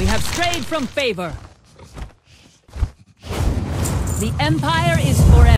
We have strayed from favor. The Empire is forever.